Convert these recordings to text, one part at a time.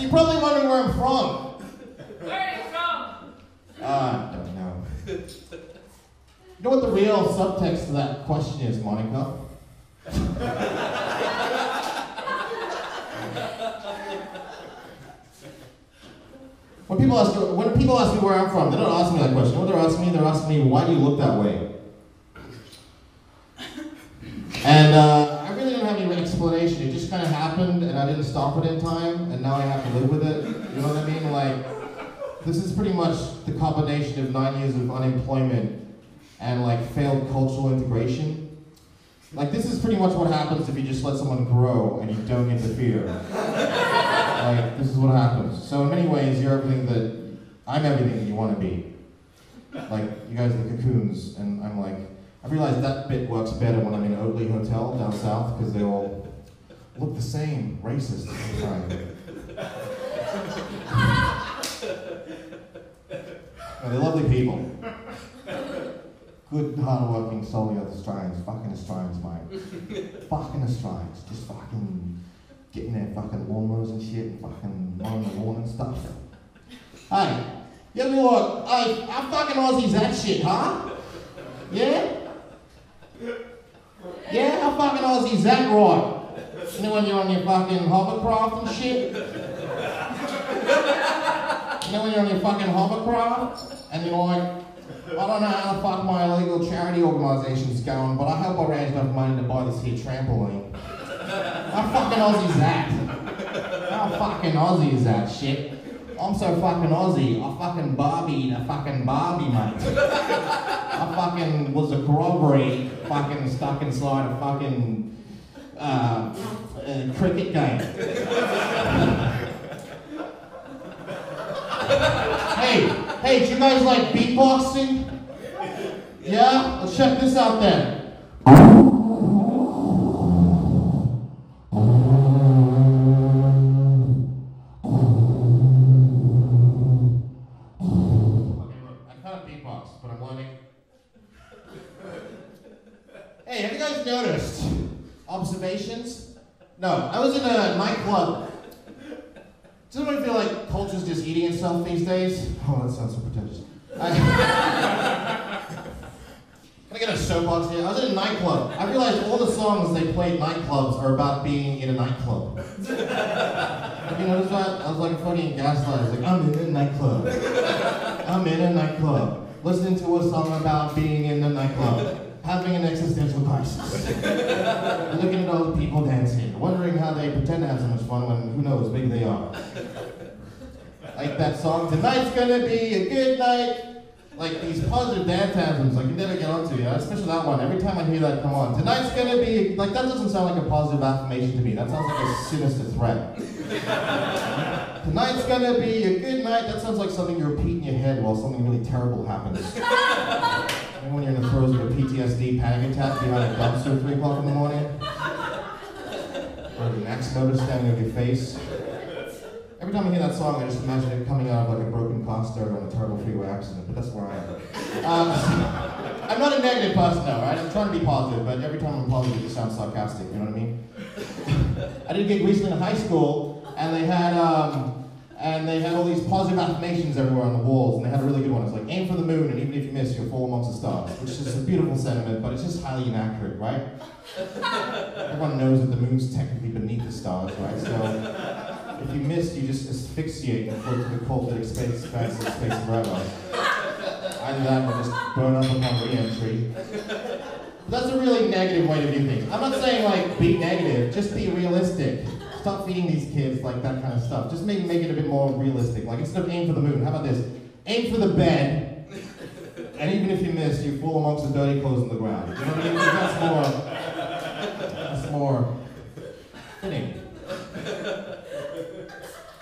So you're probably wondering where I'm from. Where are you from? I don't know. You know what the real subtext to that question is, Monica? when people ask when people ask me where I'm from, they don't ask me that question. You know what they're asking me? They're asking me, why do you look that way? And uh, I really don't have any explanation. It just kind of happened, and I didn't stop it in time, and now I have to live with it. You know what I mean? Like, this is pretty much the combination of nine years of unemployment and like failed cultural integration. Like, this is pretty much what happens if you just let someone grow and you don't interfere. like, this is what happens. So, in many ways, you're everything that I'm everything that you want to be. Like, you guys are the cocoons, and I'm like, I realize that bit works better when I'm in Oakley Hotel down south because they all look the same, racist they're lovely people. Good, hard-working, solely Australians, fucking Australians, mate. fucking Australians, just fucking getting their fucking lawnmowers and shit, and fucking mowing the lawn and stuff. Hey, you ever like, hey, how fucking Aussies that shit, huh? Yeah? Yeah, how fucking Aussies that right? You know when you're on your fucking hovercraft and shit? You know when you're on your fucking hovercraft and you're like, I don't know how the fuck my illegal charity organisation's going, but I hope I raised enough money to buy this here trampoline. How fucking Aussie is that? How fucking Aussie is that shit? I'm so fucking Aussie. I fucking Barbie in a fucking Barbie, mate. I fucking was a corroboree fucking stuck inside a fucking uh, uh, cricket game. hey, hey, do you guys like beatboxing? Yeah? Let's check this out then. Observations? No, I was in a nightclub. Does anyone feel like culture's just eating itself these days? Oh, that sounds so pretentious. I, Can I get a soapbox here? I was in a nightclub. I realized all the songs they play at nightclubs are about being in a nightclub. You noticed that? I was like fucking gaslight. I was like, I'm in a nightclub. I'm in a nightclub. Listening to a song about being in the nightclub. Having an existential crisis. Looking at all the people dancing. Wondering how they pretend to have so much fun when who knows, maybe they are. Like that song, Tonight's Gonna Be a Good Night. Like these positive dance anthems, like you never get onto, you know, especially that one. Every time I hear that come on, tonight's gonna be like that doesn't sound like a positive affirmation to me. That sounds like a sinister threat. tonight's gonna be a good night. That sounds like something you repeat in your head while something really terrible happens. and when you're in the throes of a PTSD panic attack behind a dumpster at three o'clock in the morning, or an axe motor standing over your face. Every time I hear that song, I just imagine it coming out of like a broken stereo on a terrible freeway accident, but that's where I am. Uh, I'm not a negative person though, right? I'm trying to be positive, but every time I'm positive, it just sounds sarcastic, you know what I mean? I did a gig recently in high school, and they had, um, and they had all these positive affirmations everywhere on the walls, and they had a really good one. It's like, aim for the moon, and even if you miss, you'll fall amongst the stars, which is a beautiful sentiment, but it's just highly inaccurate, right? Everyone knows that the moon's technically beneath the stars, right? So, if you miss, you just asphyxiate and float to the cold that expands space forever. Either that or just burn up upon re-entry. But that's a really negative way to do things. I'm not saying like be negative, just be realistic. Stop feeding these kids like that kind of stuff. Just maybe make it a bit more realistic. Like instead of aim for the moon, how about this? Aim for the bed, and even if you miss, you fall amongst the dirty clothes on the ground. You know what I mean? That's more. That's more fitting.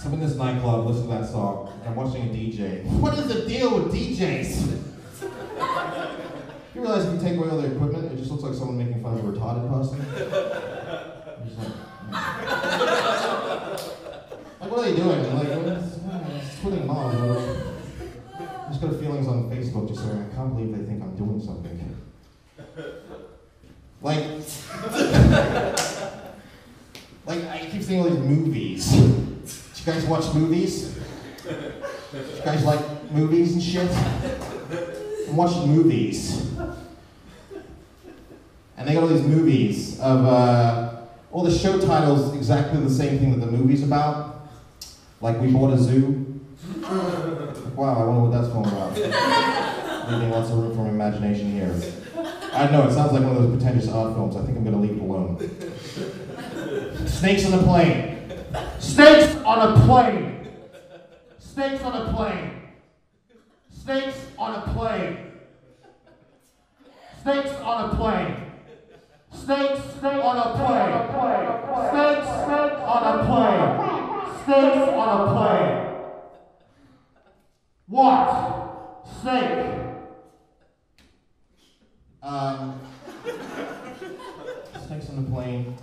So I'm in this nightclub, listen to that song, and I'm watching a DJ. What is the deal with DJs? You realize if you take away all their equipment, it just looks like someone making fun of a retarded person? You're just like, hmm. like, what are they doing? Like, is, it's twitting mom. or. I just got feelings on Facebook just saying, I can't believe they think I'm doing something. Like, like I keep seeing all these movies. Do You guys watch movies? Do You guys like movies and shit? I'm watching movies. And they got all these movies of uh, all the show titles exactly the same thing that the movie's about. Like We Bought a Zoo. Wow, I wonder what that's all about. Leaving lots of room for imagination here. I know, it sounds like one of those pretentious art films. I think I'm gonna leave it alone. Snakes on a plane. Snakes on a plane. Snakes on a plane. Snakes on a plane. Snakes on a plane. Snakes snakes on a plane. Snakes on a plane. Snakes on a plane. What? Snake. Um, snakes on the plane.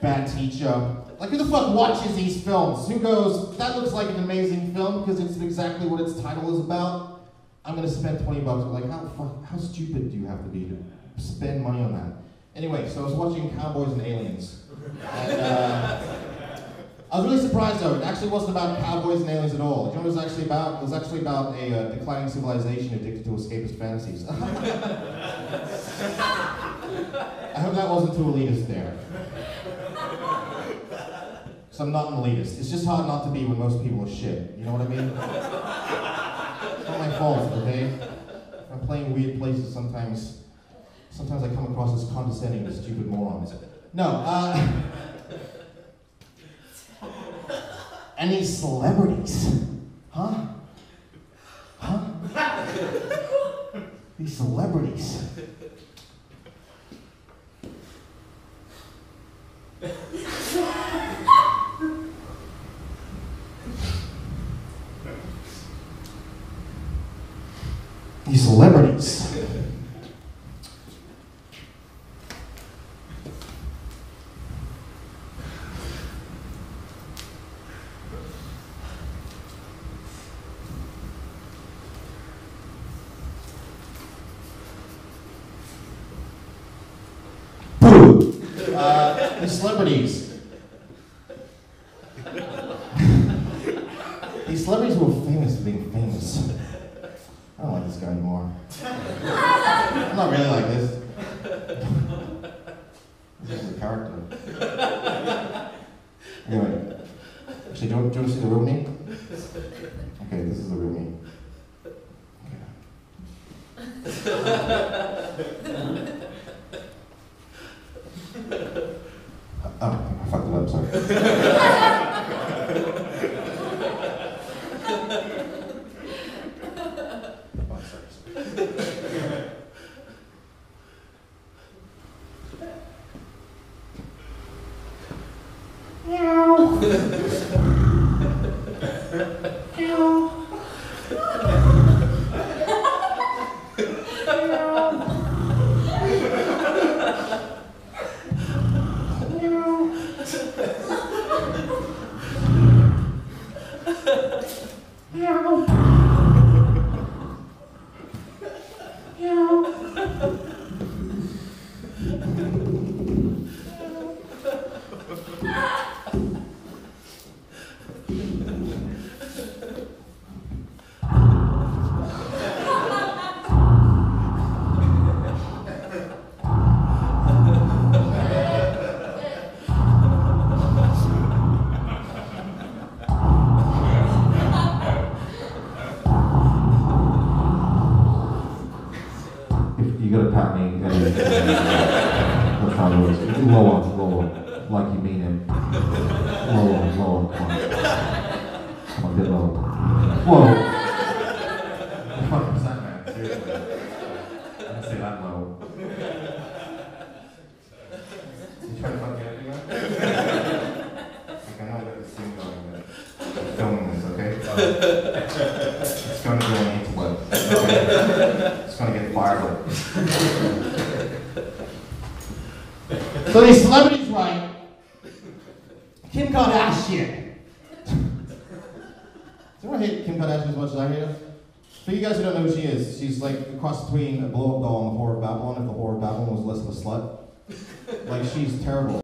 Bad teacher. Like who the fuck watches these films? Who goes, that looks like an amazing film because it's exactly what its title is about. I'm gonna spend 20 bucks. Like how fuck, how stupid do you have to be to spend money on that? Anyway, so I was watching Cowboys and Aliens. And, I was really surprised though. It actually wasn't about cowboys and aliens at all. Do you know what it was actually about? It was actually about a uh, declining civilization addicted to escapist fantasies. I hope that wasn't too elitist there. Because I'm not an elitist. It's just hard not to be when most people are shit. You know what I mean? It's not my fault, okay? I'm playing weird places sometimes. Sometimes I come across as condescending to stupid morons. No, uh. Any celebrities? Huh? Huh? These celebrities. These celebrities. Boo! Uh, the celebrities. These celebrities who are famous for being famous. I don't like this guy anymore. I'm not really like this. This is a character. Anyway, actually, do you, do you want to see the real me? Okay, this is the real me. Oh, I fucked it up, sorry. Oh, sorry, sorry. If you gotta pat me. uh, That's how. Lower, lower, like you 100%, man. Seriously. I don't say that low. you trying to fuck me up Like, I know where a thing going, but I'm filming this, okay? Uh, it's going to go on interweb. It's going to get viral. so these celebrities like Kim Kardashian. Does anyone hate Kim Kardashian as much as I hate her? For you guys who don't know who she is, she's like a cross between a blow up doll and the Whore of Babylon if the Whore of Babylon was less of a slut. Like she's terrible.